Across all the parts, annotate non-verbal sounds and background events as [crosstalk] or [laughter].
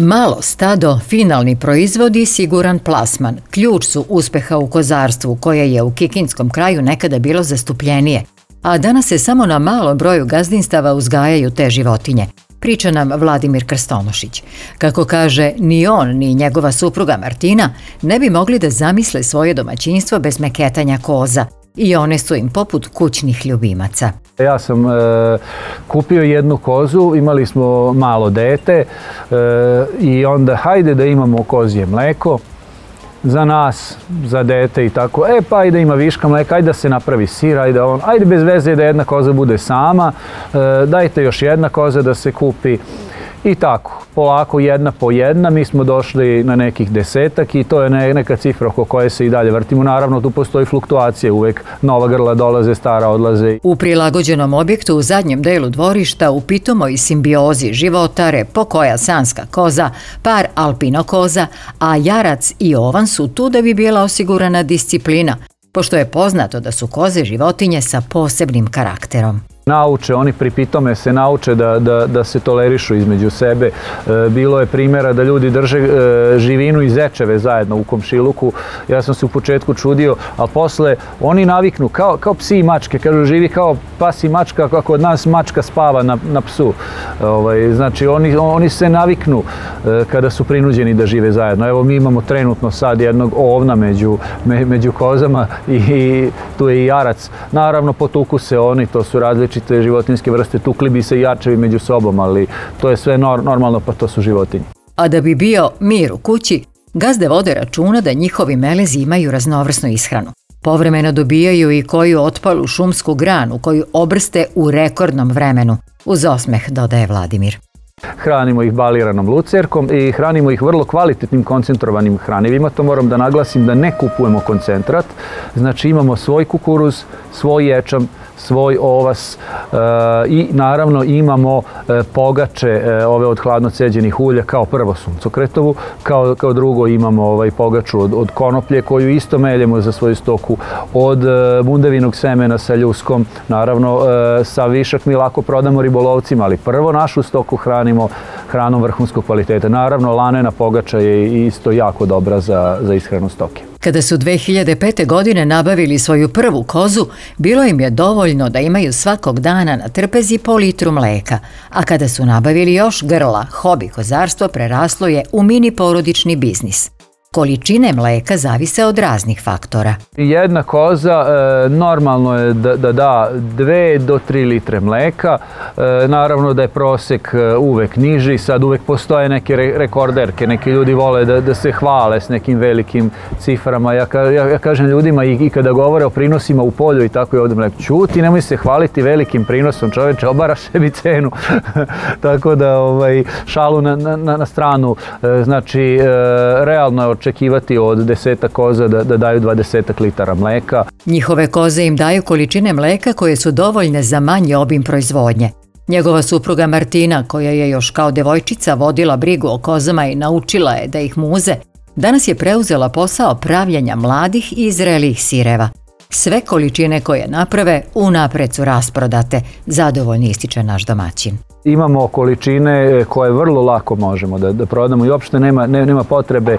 Malo stado, finalni proizvod i siguran plasman. Ključ su uspeha u kozarstvu, koje je u Kikinskom kraju nekada bilo zastupljenije, a danas se samo na malom broju gazdinstava uzgajaju te životinje. Priča nam Vladimir Krstonošić. Kako kaže, ni on ni njegova supruga Martina ne bi mogli da zamisle svoje domaćinstvo bez meketanja koza i one su im poput kućnih ljubimaca. Ja sam e, kupio jednu kozu, imali smo malo dete e, i onda hajde da imamo kozje mleko za nas, za dete i tako. E pa ajde ima viška mleka, ajde da se napravi sir, ajde on, ajde bez veze da jedna koza bude sama, e, dajte još jedna koza da se kupi. I tako, polako jedna po jedna, mi smo došli na nekih desetak i to je neka cifra oko koje se i dalje vrtimo. Naravno, tu postoji fluktuacija uvek, nova grla dolaze, stara odlaze. U prilagođenom objektu u zadnjem delu dvorišta u pitomoj simbiozi životare pokoja sanska koza, par alpino koza, a jarac i ovan su tu da bi bila osigurana disciplina, pošto je poznato da su koze životinje sa posebnim karakterom nauče, oni pripitome se nauče da, da, da se tolerišu između sebe. E, bilo je primjera da ljudi drže e, živinu i zečeve zajedno u komšiluku. Ja sam se u početku čudio, ali posle oni naviknu kao, kao psi i mačke. Kažu živi kao pas i mačka, kako od nas mačka spava na, na psu. Ovaj, znači oni, oni se naviknu e, kada su prinuđeni da žive zajedno. Evo mi imamo trenutno sad jednog ovna među, među kozama i, i tu je i jarac. Naravno potuku se oni, to su različiti različite životinske vrste, tukli bi se i jačevi među sobom, ali to je sve normalno, pa to su životinje. A da bi bio mir u kući, gazde vode računa da njihovi melezi imaju raznovrsnu ishranu. Povremeno dobijaju i koju otpalu šumsku granu koju obrste u rekordnom vremenu, uz osmeh dodaje Vladimir. Hranimo ih baliranom lucerkom i hranimo ih vrlo kvalitetnim koncentrovanim hranivima. To moram da naglasim da ne kupujemo koncentrat. Znači imamo svoj kukuruz, svoj ječam, svoj ovas e, i naravno imamo e, pogače e, ove od hladno ceđenih ulja kao prvo suncokretovu, kao, kao drugo imamo ovaj pogaču od, od konoplje koju isto meljemo za svoju stoku, od bundevinog semena sa ljuskom, naravno sa višak mi lako prodamo ribolovcima, ali prvo našu stoku hranimo hranom vrhunskog kvaliteta. Naravno, lanena pogača je isto jako dobra za, za ishranu stoke. Kada su 2005. godine nabavili svoju prvu kozu, bilo im je dovoljno da imaju svakog dana na trpezi po litru mleka, a kada su nabavili još grla, hobi kozarstvo preraslo je u mini porodični biznis. Količine mleka zavise od raznih faktora. Jedna koza e, normalno je da, da da 2 do 3 litre mleka. E, naravno da je prosek e, uvek niži. Sad uvek postoje neke rekorderke. Neki ljudi vole da, da se hvale s nekim velikim ciframa. Ja, ja, kažem ljudima i, i, kada govore o prinosima u polju i tako je ovdje mleko. Čuti, nemoj se hvaliti velikim prinosom. Čoveče, obara sebi cenu. [laughs] tako da ovaj, šalu na, na, na stranu. Znači, realno je očekivati od deseta koza da, da daju 20 litara mleka. Njihove koze im daju količine mleka koje su dovoljne za manji obim proizvodnje. Njegova supruga Martina, koja je još kao devojčica vodila brigu o kozama i naučila je da ih muze, danas je preuzela posao pravljanja mladih i zrelih sireva. Sve količine koje naprave unapred su rasprodate, zadovoljni ističe naš domaćin imamo količine koje vrlo lako možemo da, da prodamo i uopšte nema, ne, nema potrebe e,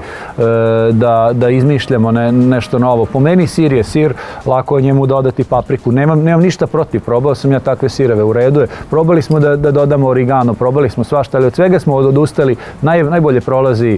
da, da izmišljamo ne, nešto novo. Po meni sir je sir, lako je njemu dodati papriku. Nemam, nemam ništa protiv, probao sam ja takve sireve u redu je. Probali smo da, da dodamo origano, probali smo svašta, ali od svega smo odustali. Naj, najbolje prolazi e,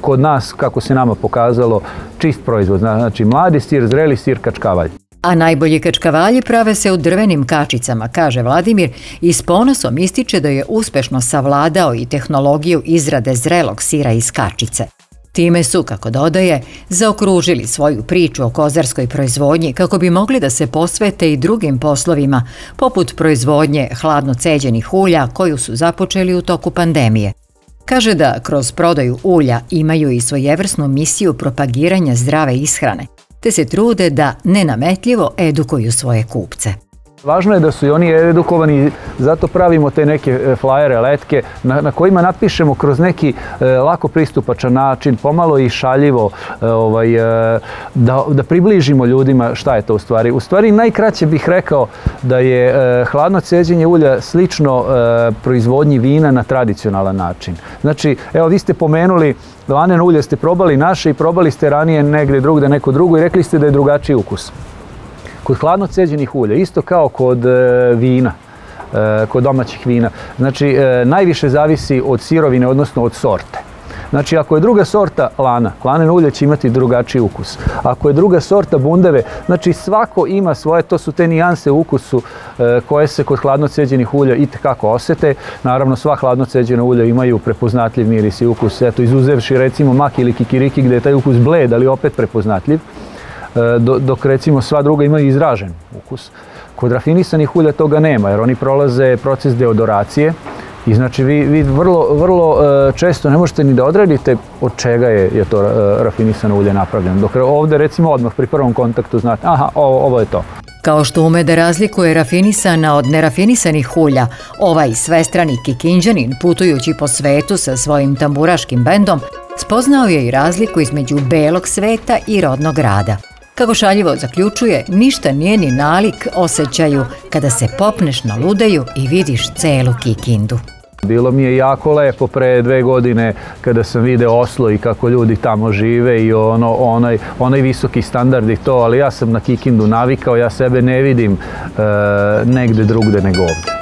kod nas, kako se nama pokazalo, čist proizvod. Znači, mladi sir, zreli sir, kačkavalj. A najbolji kačkavalji prave se u drvenim kačicama, kaže Vladimir i s ponosom ističe da je uspešno savladao i tehnologiju izrade zrelog sira iz kačice. Time su, kako dodaje, zaokružili svoju priču o kozarskoj proizvodnji kako bi mogli da se posvete i drugim poslovima, poput proizvodnje hladno ceđenih ulja koju su započeli u toku pandemije. Kaže da kroz prodaju ulja imaju i svojevrsnu misiju propagiranja zdrave ishrane, te se trude da nenametljivo edukuju svoje kupce. Važno je da su i oni edukovani, zato pravimo te neke e, flajere, letke, na, kojima napišemo kroz neki e, lako pristupačan način, pomalo i šaljivo, e, ovaj, da, da približimo ljudima šta je to u stvari. U stvari najkraće bih rekao da je hladno ceđenje ulja slično proizvodnji vina na tradicionalan način. Znači, evo vi ste pomenuli laneno ulje, ste probali naše i probali ste ranije negde drugde neko drugo i rekli ste da je drugačiji ukus. Kod hladno ceđenih ulja, isto kao kod e, vina, e, kod domaćih vina, znači e, najviše zavisi od sirovine, odnosno od sorte. Znači, ako je druga sorta lana, laneno ulje će imati drugačiji ukus. Ako je druga sorta bundeve, znači svako ima svoje, to su te nijanse ukusu koje se kod hladno ceđenih ulja i tekako osete. Naravno, sva hladno ceđena ulja imaju prepoznatljiv miris i ukus. Eto, izuzevši recimo mak ili kikiriki gde je taj ukus bled, ali opet prepoznatljiv. E, dok recimo sva druga imaju izražen ukus. Kod rafinisanih ulja toga nema, jer oni prolaze proces deodoracije i znači vi, vi vrlo, vrlo e, često ne možete ni da odredite od čega je, je to e, rafinisano ulje napravljeno. Dok ovde recimo odmah pri prvom kontaktu znate, aha, ovo, ovo je to. Kao što ume da razlikuje rafinisana od nerafinisanih ulja, ovaj svestrani kikinđanin putujući po svetu sa svojim tamburaškim bendom spoznao je i razliku između belog sveta i rodnog rada. Kako šaljivo zaključuje, ništa nije ni nalik osjećaju kada se popneš na ludeju i vidiš celu Kikindu. Bilo mi je jako lepo pre dve godine kada sam video Oslo i kako ljudi tamo žive i ono, onaj, onaj visoki standard i to, ali ja sam na Kikindu navikao, ja sebe ne vidim e, negde drugde nego ovde.